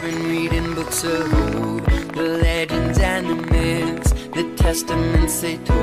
I've been reading books of old, the legends and the myths, the testaments they told,